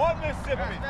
One Mississippi.